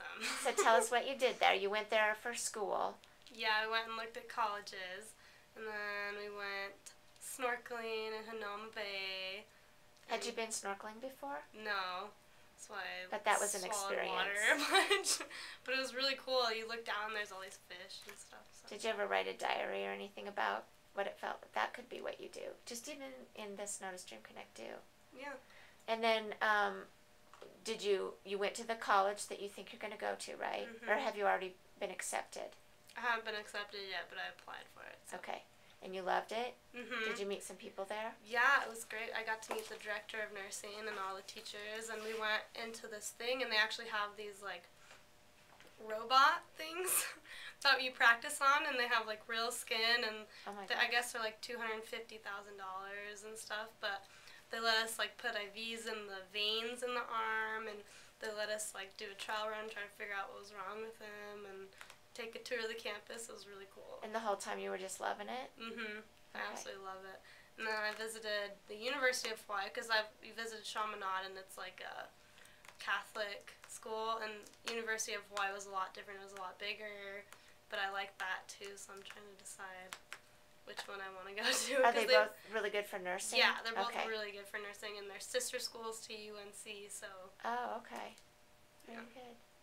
awesome. so tell us what you did there. You went there for school. Yeah, we went and looked at colleges, and then we went snorkeling in Hanauma Bay. Had you been snorkeling before? No. That's why I But that was an water experience. bunch. but it was really cool. You look down, there's all these fish and stuff. So. Did you ever write a diary or anything about what it felt? That could be what you do. Just even in this Notice Dream Connect do. Yeah. And then, um, did you you went to the college that you think you're going to go to, right? Or Mhm. have you already been accepted? I haven't been accepted yet, but I applied for it. So. Okay. And you loved it? Mhm. Did you meet some people there? Yeah, it was great. I got to meet the director of nursing and all the teachers, and we went into this thing, and they actually have these like robot things that you practice on, and they have like real skin, and Oh they. I guess they're like two hundred fifty thousand dollars and stuff. But they let us like put IVs in the veins in the arm, they let us like do a trial run, try to figure out what was wrong with him, and take a tour of the campus. It was really cool. And the whole time you were just loving it? Mm-hmm. I Okay. absolutely love it. And then I visited the University of Hawaii because I've visited Chaminade and it's like a Catholic school, and University of Hawaii was a lot different. It was a lot bigger, but I like that too. So I'm trying to decide which one I want to go to. Are they they've- both really good for nursing? Yeah, they're both okay. really good for nursing, and they're sister schools to UNC. So Oh, okay. Very good.